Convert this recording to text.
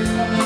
Amen.